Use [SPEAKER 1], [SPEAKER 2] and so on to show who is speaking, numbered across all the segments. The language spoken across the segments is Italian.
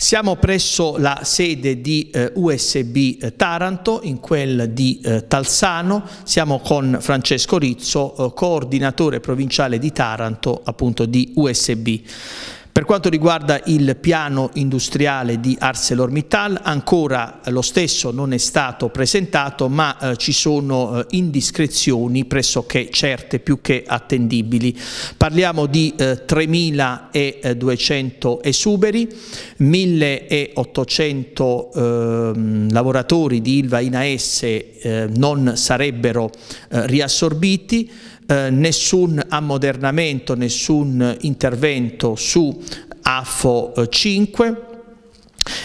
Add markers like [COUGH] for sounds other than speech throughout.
[SPEAKER 1] Siamo presso la sede di eh, USB eh, Taranto, in quel di eh, Talsano, siamo con Francesco Rizzo, eh, coordinatore provinciale di Taranto appunto di USB. Per quanto riguarda il piano industriale di ArcelorMittal, ancora lo stesso non è stato presentato, ma eh, ci sono eh, indiscrezioni pressoché certe più che attendibili. Parliamo di eh, 3.200 esuberi, 1.800 ehm, lavoratori di Ilva INAS eh, non sarebbero eh, riassorbiti, eh, nessun ammodernamento, nessun intervento su AFO 5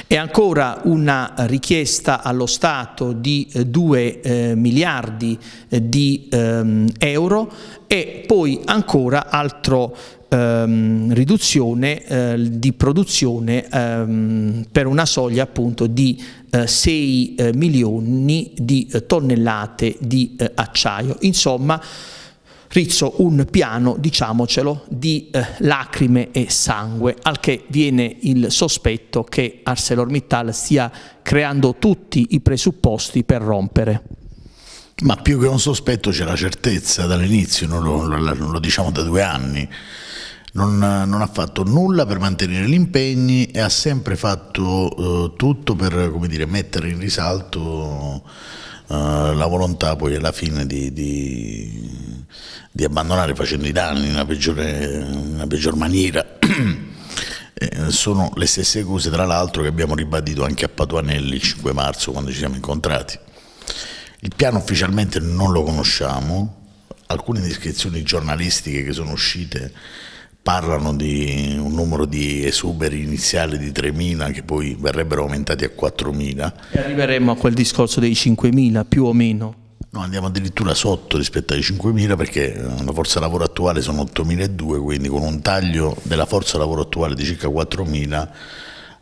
[SPEAKER 1] e ancora una richiesta allo Stato di 2 eh, eh, miliardi eh, di ehm, euro e poi ancora altro ehm, riduzione di produzione ehm, per una soglia appunto di 6 eh, milioni di tonnellate di acciaio. Insomma, Rizzo un piano, diciamocelo, di eh, lacrime e sangue, al che viene il sospetto che ArcelorMittal stia creando tutti i presupposti per rompere.
[SPEAKER 2] Ma più che un sospetto c'è la certezza dall'inizio, non lo, lo, diciamo da due anni. Non, non, ha fatto nulla per mantenere gli impegni e ha sempre fatto eh, tutto per dire, mettere in risalto eh, la volontà poi alla fine di, di, di abbandonare facendo i danni nella, peggiore, nella peggior maniera. [CLEARS THROAT] eh, sono le stesse cose tra l'altro che abbiamo ribadito anche a Patuanelli il 5 marzo quando ci siamo incontrati. Il piano ufficialmente non lo conosciamo, alcune descrizioni giornalistiche che sono uscite parlano di un numero di esuberi iniziali di 3.000 che poi verrebbero aumentati a 4.000.
[SPEAKER 1] E arriveremo a quel discorso dei 5.000 più o meno?
[SPEAKER 2] No, andiamo addirittura sotto rispetto ai 5.000 perché la forza lavoro attuale sono 8.200, quindi con un taglio della forza lavoro attuale di circa 4.000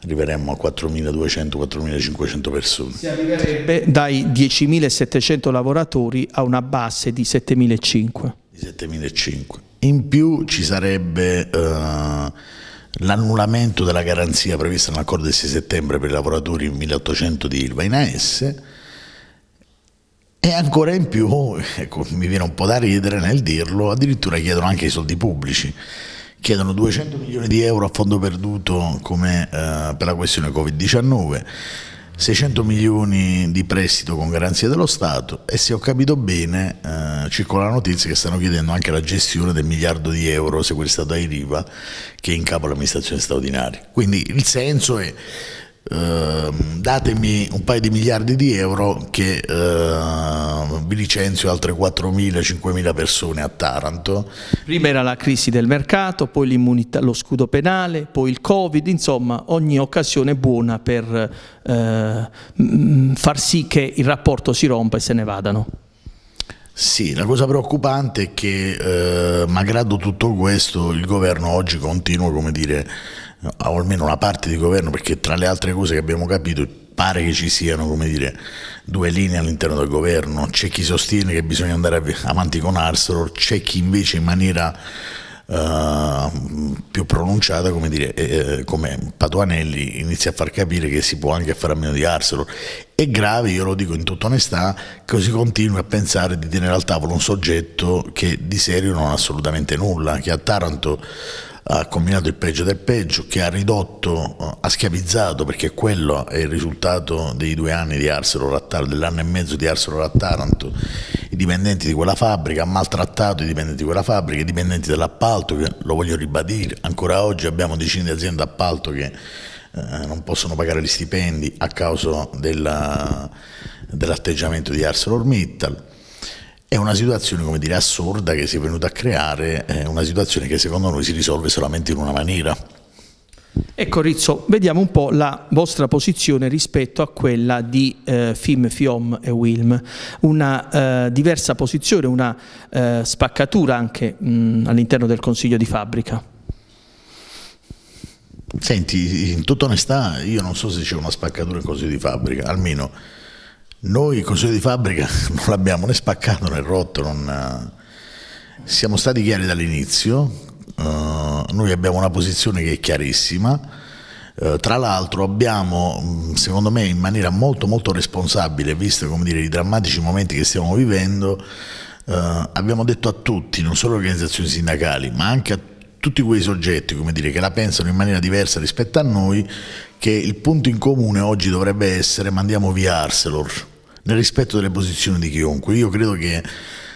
[SPEAKER 2] arriveremmo a 4.200-4.500 persone.
[SPEAKER 1] Si arriverebbe dai 10.700 lavoratori a una base di 7.500.
[SPEAKER 2] Di 7.500. In più ci sarebbe eh, l'annullamento della garanzia prevista nell'accordo del 6 settembre per i lavoratori 1800 di Ilva in AS e ancora in più, [LAUGHS] ecco, mi viene un po' da ridere nel dirlo, addirittura chiedono anche i soldi pubblici chiedono 200 milioni di euro a fondo perduto come, eh, per la questione Covid-19 600 milioni di prestito con garanzia dello Stato e se ho capito bene eh, circola la notizia che stanno chiedendo anche la gestione del miliardo di euro sequestrato ai Riva che è in capo all'amministrazione straordinaria. Quindi il senso è Uh, datemi un paio di miliardi di euro che uh, vi licenzio altre 4.000-5.000 persone a Taranto.
[SPEAKER 1] Prima era la crisi del mercato, poi lo scudo penale, poi il Covid, insomma ogni occasione buona per uh, far sì che il rapporto si rompa e se ne vadano.
[SPEAKER 2] Sì, la cosa preoccupante è che malgrado tutto questo il governo oggi continua come dire o almeno una parte di governo, perché tra le altre cose che abbiamo capito pare che ci siano dire, due linee all'interno del governo, c'è chi sostiene che bisogna andare avanti con Arcelor, c'è chi invece in maniera uh, più pronunciata, come, dire, eh, come Patuanelli, inizia a far capire che si può anche fare a meno di Arcelor. È grave, io lo dico in tutta onestà, che si continui a pensare di tenere al tavolo un soggetto che di serio non ha assolutamente nulla, che a Taranto ha combinato il peggio del peggio, che ha ridotto, ha schiavizzato, perché quello è il risultato dei due anni di Arselo Rattaranto, dell'anno e mezzo di Arselo Rattaranto, i dipendenti di quella fabbrica, ha maltrattato i dipendenti di quella fabbrica, i dipendenti dell'appalto, lo voglio ribadire, ancora oggi abbiamo decine di aziende d'appalto che eh, non possono pagare gli stipendi a causa dell'atteggiamento di ArcelorMittal è una situazione, come dire, assurda che si è venuta a creare, è una situazione che secondo noi si risolve solamente in una maniera.
[SPEAKER 1] Ecco Rizzo, vediamo un po' la vostra posizione rispetto a quella di eh, FIM, FIOM e WILM, una eh, diversa posizione, una eh, spaccatura anche all'interno del Consiglio di Fabbrica.
[SPEAKER 2] Senti, in tutta onestà io non so se c'è una spaccatura in Consiglio di Fabbrica, almeno noi il consiglio di fabbrica [LAUGHS] non l'abbiamo né spaccato né rotto, non... Eh, siamo stati chiari dall'inizio, uh, noi abbiamo una posizione che è chiarissima, uh, tra l'altro abbiamo, secondo me in maniera molto molto responsabile, visto come dire, i drammatici momenti che stiamo vivendo, eh, abbiamo detto a tutti, non solo alle organizzazioni sindacali, ma anche a tutti quei soggetti dire, che la pensano in maniera diversa rispetto a noi, che il punto in comune oggi dovrebbe essere mandiamo via Arcelor, nel rispetto delle posizioni di chiunque. Io credo che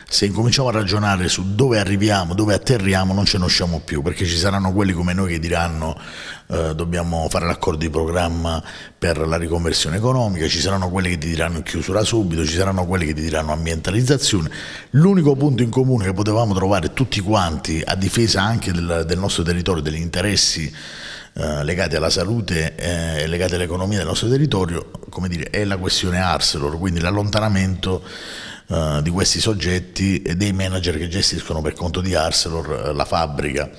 [SPEAKER 2] se incominciamo a ragionare su dove arriviamo, dove atterriamo, non ce ne usciamo più, perché ci saranno quelli come noi che diranno eh, dobbiamo fare l'accordo di programma per la riconversione economica, ci saranno quelli che ti diranno chiusura subito, ci saranno quelli che ti diranno ambientalizzazione. L'unico punto in comune che potevamo trovare tutti quanti a difesa anche del, del nostro territorio, degli interessi eh, legati alla salute eh, e legati all'economia del nostro territorio, come dire, è la questione Arcelor, quindi l'allontanamento uh, di questi soggetti e dei manager che gestiscono per conto di Arcelor uh, la fabbrica.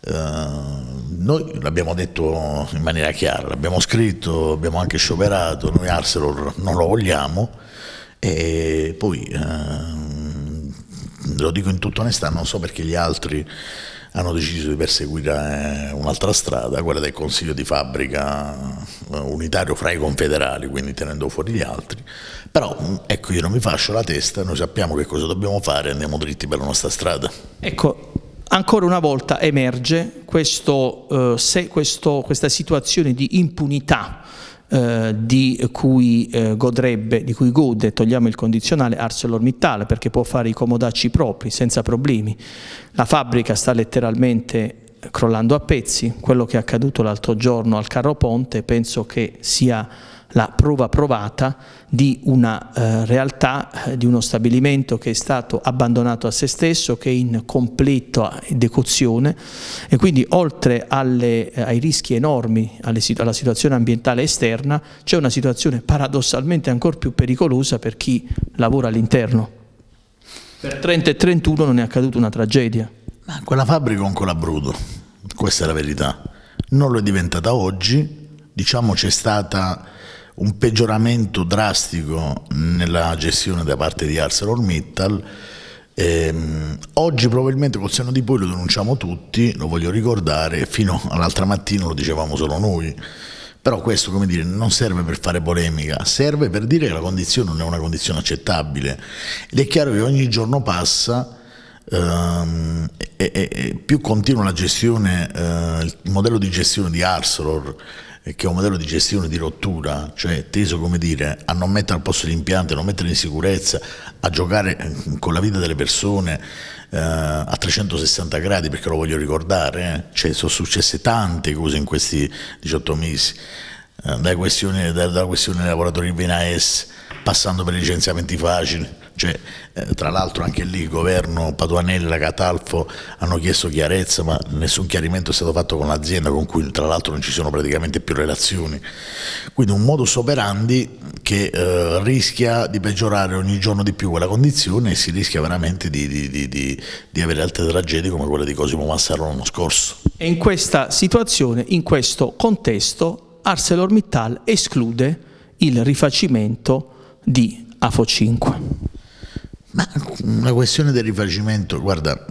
[SPEAKER 2] Uh, noi l'abbiamo detto in maniera chiara, l'abbiamo scritto, abbiamo anche scioperato, noi Arcelor non lo vogliamo e poi lo dico in tutta onestà, non so perché gli altri hanno deciso di perseguire un'altra strada, quella del consiglio di fabbrica unitario fra i confederali, quindi tenendo fuori gli altri. Però ecco io non mi fascio la testa, noi sappiamo che cosa dobbiamo fare andiamo dritti per la nostra strada.
[SPEAKER 1] Ecco, ancora una volta emerge questo, eh, questo, questa situazione di impunità eh, di, cui, eh, godrebbe, di cui gode, togliamo il condizionale, ArcelorMittal perché può fare i comodacci propri senza problemi. La fabbrica sta letteralmente crollando a pezzi, quello che è accaduto l'altro giorno al Carro Ponte penso che sia la prova provata di una eh, realtà, eh, di uno stabilimento che è stato abbandonato a se stesso, che è in completa decozione e quindi oltre alle, eh, ai rischi enormi alle, alla situazione ambientale esterna c'è una situazione paradossalmente ancora più pericolosa per chi lavora all'interno. Per 30 e 31 non è accaduta una tragedia.
[SPEAKER 2] Ma quella fabbrica è ancora bruto, questa è la verità. Non lo è diventata oggi, diciamo c'è stata un peggioramento drastico nella gestione da parte di ArcelorMittal. Ehm, oggi probabilmente col senno di poi lo denunciamo tutti, lo voglio ricordare, fino all'altra mattina lo dicevamo solo noi. Però questo, come dire, non serve per fare polemica, serve per dire che la condizione non è una condizione accettabile. Ed è chiaro che ogni giorno passa, ehm, e, e, e, più continua la gestione, eh, il modello di gestione di Arcelor, che è un modello di gestione di rottura, cioè teso come dire, a non mettere al posto gli impianti, a non mettere in sicurezza, a giocare eh, con la vita delle persone eh, a 360 gradi, perché lo voglio ricordare, eh? cioè, sono successe tante cose in questi 18 mesi, eh, dalla, questione, dei lavoratori in VNAS, passando per licenziamenti facili, cioè, eh, tra l'altro anche lì il governo Patuanella, Catalfo hanno chiesto chiarezza, ma nessun chiarimento è stato fatto con l'azienda con cui tra l'altro non ci sono praticamente più relazioni. Quindi un modus operandi che eh, rischia di peggiorare ogni giorno di più quella condizione e si rischia veramente di, di, di, di avere altre tragedie come quella di Cosimo Massaro l'anno scorso.
[SPEAKER 1] E in questa situazione, in questo contesto, ArcelorMittal esclude il rifacimento di AFO 5.
[SPEAKER 2] Ma una questione del rifacimento, guarda,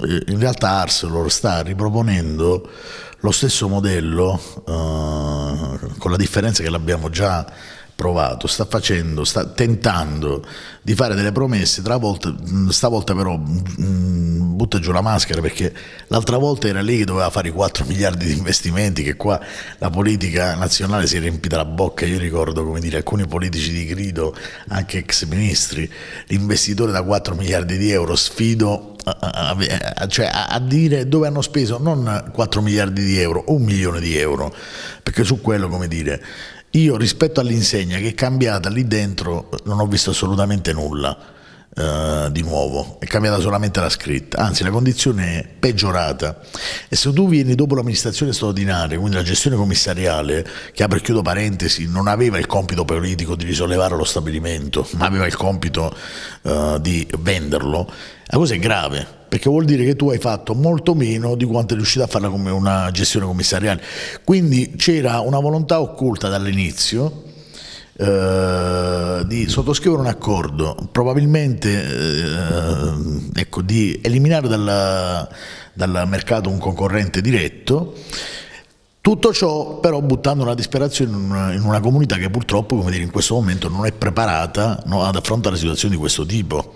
[SPEAKER 2] eh, in realtà Arcelor sta riproponendo lo stesso modello, eh, con la differenza che l'abbiamo già provato, sta facendo, sta tentando di fare delle promesse, volta, stavolta però mh, butta giù la maschera perché l'altra volta era lei che doveva fare i 4 miliardi di investimenti che qua la politica nazionale si è riempita la bocca, io ricordo come dire alcuni politici di grido, anche ex ministri, l'investitore da 4 miliardi di euro, sfido a, a, a, cioè a, dire dove hanno speso non 4 miliardi di euro, un milione di euro, perché su quello come dire io rispetto all'insegna che è cambiata lì dentro non ho visto assolutamente nulla uh, di nuovo, è cambiata solamente la scritta, anzi la condizione è peggiorata. E se tu vieni dopo l'amministrazione straordinaria, quindi la gestione commissariale, che apre e chiudo parentesi, non aveva il compito politico di risollevare lo stabilimento, ma aveva il compito uh, di venderlo, la cosa è grave perché vuol dire che tu hai fatto molto meno di quanto è riuscito a farla come una gestione commissariale. Quindi c'era una volontà occulta dall'inizio eh, di sottoscrivere un accordo, probabilmente eh, ecco, di eliminare dal, mercato un concorrente diretto Tutto ciò però buttando la disperazione in una, comunità che purtroppo dire, in questo momento non è preparata no, ad affrontare situazioni di questo tipo.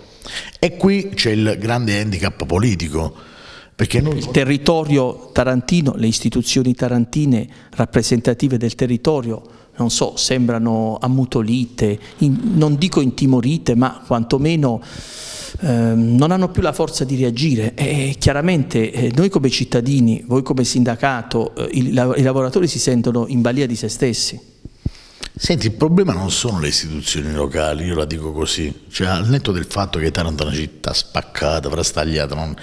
[SPEAKER 2] E qui c'è il grande handicap politico.
[SPEAKER 1] Noi... Il territorio tarantino, le istituzioni tarantine rappresentative del territorio, non so, sembrano ammutolite, in, non dico intimorite, ma quantomeno Ehm, non hanno più la forza di reagire e chiaramente eh, noi come cittadini, voi come sindacato, eh, i, i lavoratori si sentono in balia di se stessi.
[SPEAKER 2] Senti, il problema non sono le istituzioni locali, io la dico così, cioè al netto del fatto che Taranto è una città spaccata, frastagliata, non,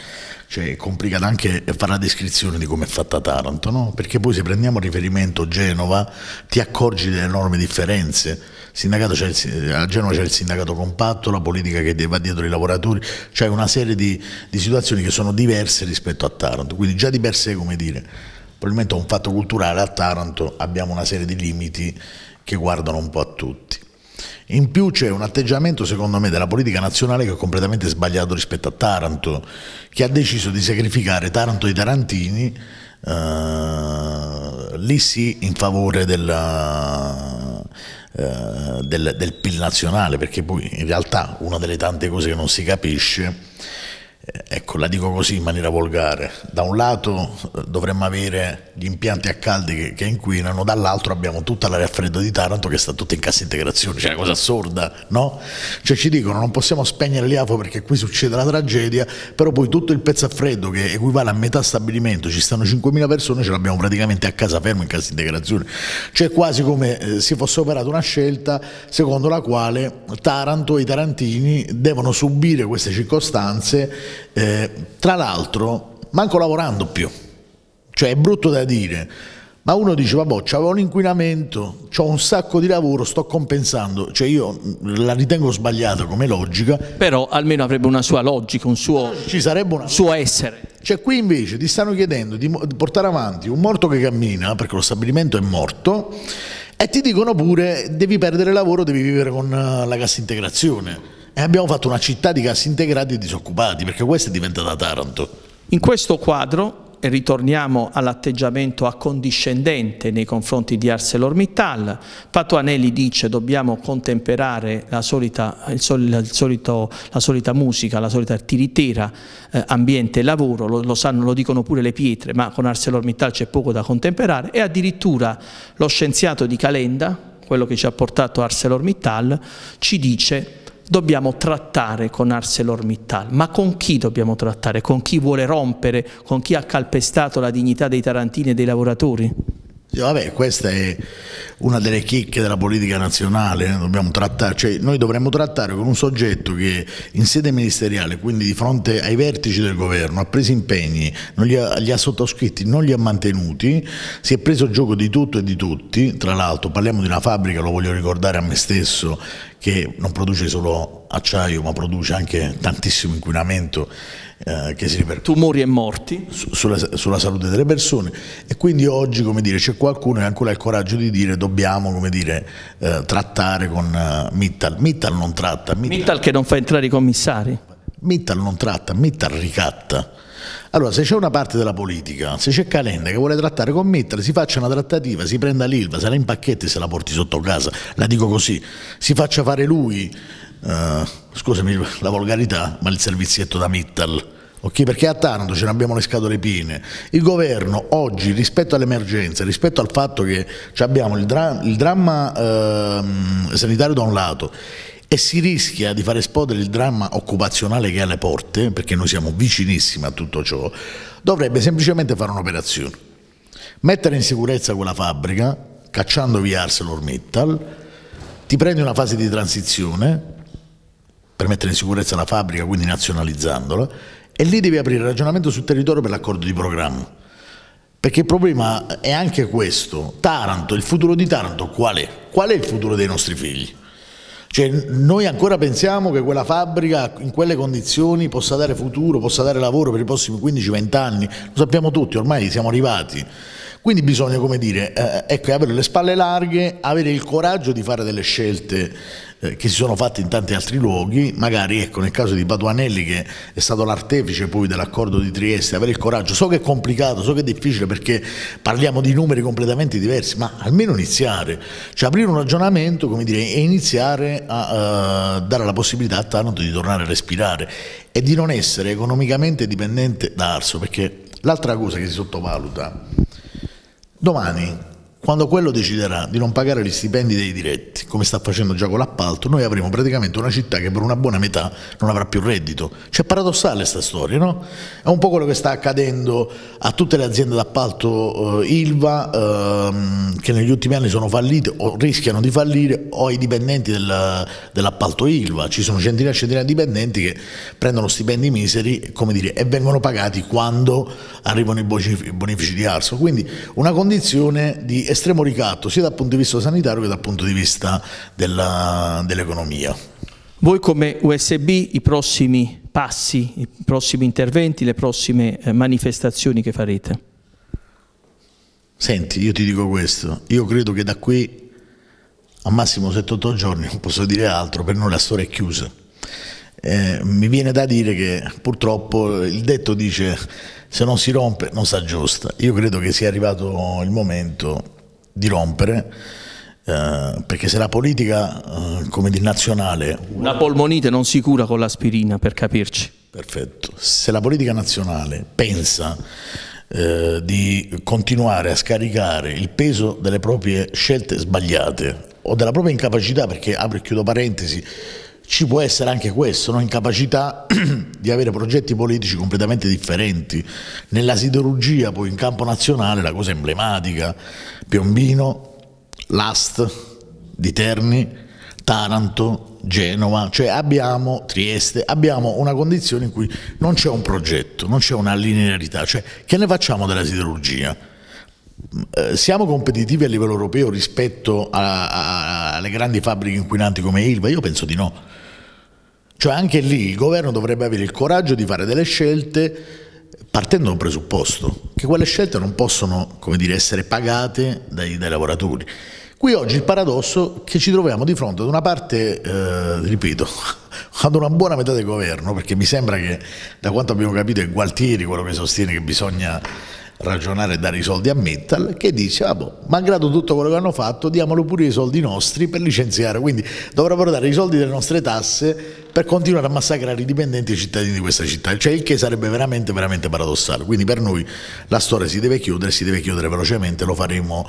[SPEAKER 2] cioè, è complicato anche fare la descrizione di come è fatta Taranto, no? perché poi se prendiamo riferimento Genova ti accorgi delle enormi differenze. Il, a Genova c'è il sindacato compatto, la politica che va dietro i lavoratori, c'è una serie di, di, situazioni che sono diverse rispetto a Taranto, quindi già di per sé, come dire, probabilmente è un fatto culturale, a Taranto abbiamo una serie di limiti che guardano un po' a tutti. In più c'è un atteggiamento, secondo me, della politica nazionale che è completamente sbagliato rispetto a Taranto, che ha deciso di sacrificare Taranto e i tarantini, eh, lì sì, in favore della, eh, del, del PIL nazionale, perché poi in realtà una delle tante cose che non si capisce ecco, la dico così in maniera volgare, da un lato eh, dovremmo avere gli impianti a caldi che, che inquinano, dall'altro abbiamo tutta l'area fredda di Taranto che sta tutta in cassa integrazione, cioè una cosa assurda, no? Cioè ci dicono non possiamo spegnere l'IAFO perché qui succede la tragedia, però poi tutto il pezzo a freddo che equivale a metà stabilimento, ci stanno 5.000 persone, ce l'abbiamo praticamente a casa fermo in cassa integrazione, cioè quasi come eh, si fosse operata una scelta secondo la quale Taranto e i tarantini devono subire queste circostanze eh, tra l'altro, manco lavorando più, cioè è brutto da dire, ma uno dice, vabbè, c'avevo l'inquinamento, ho un sacco di lavoro, sto compensando, cioè io la ritengo sbagliata come logica.
[SPEAKER 1] Però almeno avrebbe una sua logica, un suo,
[SPEAKER 2] sarebbe una...
[SPEAKER 1] suo essere.
[SPEAKER 2] Cioè qui invece ti stanno chiedendo di portare avanti un morto che cammina, perché lo stabilimento è morto, e ti dicono pure devi perdere lavoro, devi vivere con eh, la cassa integrazione e abbiamo fatto una città di cassi integrati e disoccupati, perché questa è diventata Taranto.
[SPEAKER 1] In questo quadro e ritorniamo all'atteggiamento accondiscendente nei confronti di ArcelorMittal. Patuanelli dice dobbiamo contemperare la solita, sol, solito, la solita musica, la solita tiritera, eh, ambiente e lavoro, lo, lo, sanno, lo dicono pure le pietre, ma con ArcelorMittal c'è poco da contemperare e addirittura lo scienziato di Calenda, quello che ci ha portato ArcelorMittal, ci dice dobbiamo trattare con ArcelorMittal. Ma con chi dobbiamo trattare? Con chi vuole rompere? Con chi ha calpestato la dignità dei tarantini e dei lavoratori?
[SPEAKER 2] Vabbè, questa è una delle chicche della politica nazionale, trattare, cioè noi dovremmo trattare con un soggetto che in sede ministeriale, quindi di fronte ai vertici del governo, ha preso impegni, li ha, li ha sottoscritti, non li ha mantenuti, si è preso gioco di tutto e di tutti, tra l'altro parliamo di una fabbrica, lo voglio ricordare a me stesso, che non produce solo acciaio ma produce anche tantissimo inquinamento eh, che si ripercuote
[SPEAKER 1] tumori e morti.
[SPEAKER 2] su, sulla, sulla, salute delle persone. E quindi oggi c'è qualcuno che ancora ha il coraggio di dire dobbiamo dire, eh, trattare con uh, Mittal. Mittal non tratta
[SPEAKER 1] Mittal, Mittal che non fa entrare i commissari.
[SPEAKER 2] Mittal non tratta, Mittal ricatta allora, se c'è una parte della politica, se c'è Calenda che vuole trattare con Mitre, si faccia una trattativa, si prenda l'Ilva, se la impacchetti e se la porti sotto casa, la dico così, si faccia fare lui, uh, scusami la volgarità, ma il servizietto da Mittal. Okay, perché a Taranto ce ne abbiamo le scatole piene. Il governo oggi, rispetto all'emergenza, rispetto al fatto che abbiamo il, dra il dramma eh, sanitario da un lato e si rischia di far esplodere il dramma occupazionale che è alle porte, perché noi siamo vicinissimi a tutto ciò, dovrebbe semplicemente fare un'operazione. Mettere in sicurezza quella fabbrica, cacciando via ArcelorMittal, ti prendi una fase di transizione per mettere in sicurezza la fabbrica, quindi nazionalizzandola, e lì devi aprire il ragionamento sul territorio per l'accordo di programma. Perché il problema è anche questo. Taranto, il futuro di Taranto qual è? Qual è il futuro dei nostri figli? Cioè, noi ancora pensiamo che quella fabbrica in quelle condizioni possa dare futuro, possa dare lavoro per i prossimi 15-20 anni, lo sappiamo tutti, ormai siamo arrivati. Quindi bisogna, come dire, eh, ecco, avere le spalle larghe, avere il coraggio di fare delle scelte eh, che si sono fatte in tanti altri luoghi, magari ecco, nel caso di Patuanelli che è stato l'artefice poi dell'accordo di Trieste, avere il coraggio, so che è complicato, so che è difficile perché parliamo di numeri completamente diversi, ma almeno iniziare, cioè aprire un ragionamento come dire, e iniziare a uh, dare la possibilità a Taranto di tornare a respirare e di non essere economicamente dipendente da Arso, perché l'altra cosa che si sottovaluta, domani quando quello deciderà di non pagare gli stipendi dei diretti, come sta facendo già con l'appalto, noi avremo praticamente una città che per una buona metà non avrà più reddito. Cioè, è paradossale questa storia, no? È un po' quello che sta accadendo a tutte le aziende d'appalto eh, ILVA ehm, che negli ultimi anni sono fallite o rischiano di fallire o ai dipendenti del, dell'appalto ILVA. Ci sono centinaia e centinaia di dipendenti che prendono stipendi miseri dire, e vengono pagati quando arrivano i bonifici di Arso. Quindi una condizione di estremo ricatto sia dal punto di vista sanitario che dal punto di vista dell'economia.
[SPEAKER 1] Voi come USB i prossimi passi, i prossimi interventi, le prossime eh, manifestazioni che farete?
[SPEAKER 2] Senti, io ti dico questo, io credo che da qui a massimo 7-8 giorni, non posso dire altro, per noi la storia è chiusa. Eh, mi viene da dire che purtroppo il detto dice se non si rompe non si aggiusta. Io credo che sia arrivato il momento di rompere, eh, perché se la politica, eh, come di nazionale...
[SPEAKER 1] Una polmonite non si cura con l'aspirina, per capirci.
[SPEAKER 2] Perfetto. Se la politica nazionale pensa eh, di continuare a scaricare il peso delle proprie scelte sbagliate o della propria incapacità, perché apro e chiudo parentesi, ci può essere anche questo, no? incapacità [CLEARS THROAT] di avere progetti politici completamente differenti. Nella siderurgia, poi in campo nazionale, la cosa emblematica, Piombino, Last di Terni, Taranto, Genova, cioè abbiamo Trieste, abbiamo una condizione in cui non c'è un progetto, non c'è una linearità, cioè che ne facciamo della siderurgia? Eh, siamo competitivi a livello europeo rispetto a, a, alle grandi fabbriche inquinanti come Ilva? Io penso di no. Cioè anche lì il governo dovrebbe avere il coraggio di fare delle scelte partendo da un presupposto, che quelle scelte non possono dire, essere pagate dai, dai, lavoratori. Qui oggi il paradosso è che ci troviamo di fronte ad una parte, eh, ripeto, [LAUGHS] ad una buona metà del governo, perché mi sembra che da quanto abbiamo capito è Gualtieri quello che sostiene che bisogna ragionare e dare i soldi a Metal che dice ah boh, malgrado tutto quello che hanno fatto diamolo pure i soldi nostri per licenziare quindi dovrebbero dare i soldi delle nostre tasse per continuare a massacrare i dipendenti e i cittadini di questa città. Cioè il che sarebbe veramente veramente paradossale. Quindi per noi la storia si deve chiudere si deve chiudere velocemente lo faremo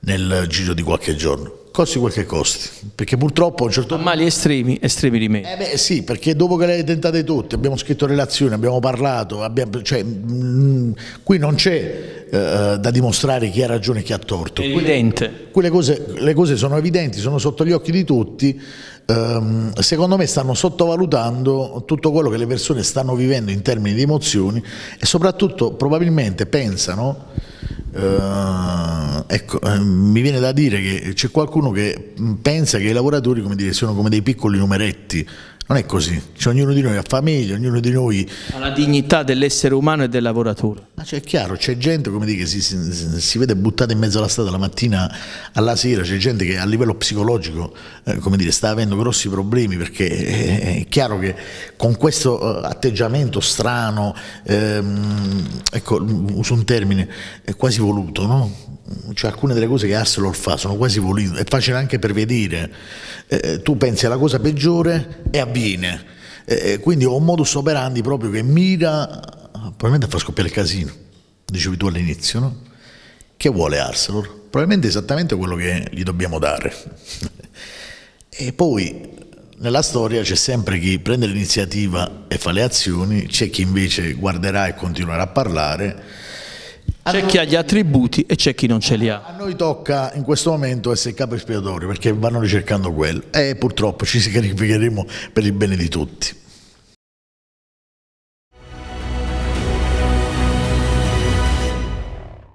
[SPEAKER 2] nel giro di qualche giorno costi quel che costi, perché purtroppo a un certo
[SPEAKER 1] punto... Mali estremi, estremi rimedi.
[SPEAKER 2] Eh beh sì, perché dopo che le hai tentate tutte, abbiamo scritto relazioni, abbiamo parlato, abbiamo, cioè, mh, qui non c'è eh, da dimostrare chi ha ragione e chi ha torto.
[SPEAKER 1] È evidente.
[SPEAKER 2] Qui le cose, le cose sono evidenti, sono sotto gli occhi di tutti, Um, secondo me stanno sottovalutando tutto quello che le persone stanno vivendo in termini di emozioni e soprattutto probabilmente pensano Uh, ecco, uh, mi viene da dire che c'è qualcuno che pensa che i lavoratori come dire, sono come dei piccoli numeretti non è così, cioè, ognuno di noi ha famiglia, ognuno di noi
[SPEAKER 1] ha la dignità dell'essere umano e del lavoratore.
[SPEAKER 2] Ma cioè, è chiaro, c'è gente come dire, che si, si, si, vede buttata in mezzo alla strada la mattina alla sera, c'è gente che a livello psicologico eh, come dire, sta avendo grossi problemi perché è, è chiaro che con questo atteggiamento strano, ehm, ecco, uso un termine, è quasi voluto, no? cioè alcune delle cose che Arcelor fa sono quasi volute, è facile anche prevedere, eh, eh, tu pensi alla cosa peggiore e avviene, eh, eh, quindi ho un modus operandi proprio che mira probabilmente a far scoppiare il casino, dicevi tu all'inizio, no? Che vuole Arcelor? Probabilmente esattamente quello che gli dobbiamo dare. [LAUGHS] e poi nella storia c'è sempre chi prende l'iniziativa e fa le azioni, c'è chi invece guarderà e continuerà a parlare
[SPEAKER 1] c'è chi ha gli attributi e c'è chi non ce li ha.
[SPEAKER 2] A noi tocca in questo momento essere capo espiatorio perché vanno ricercando quello e purtroppo ci sacrificheremo per il bene di tutti.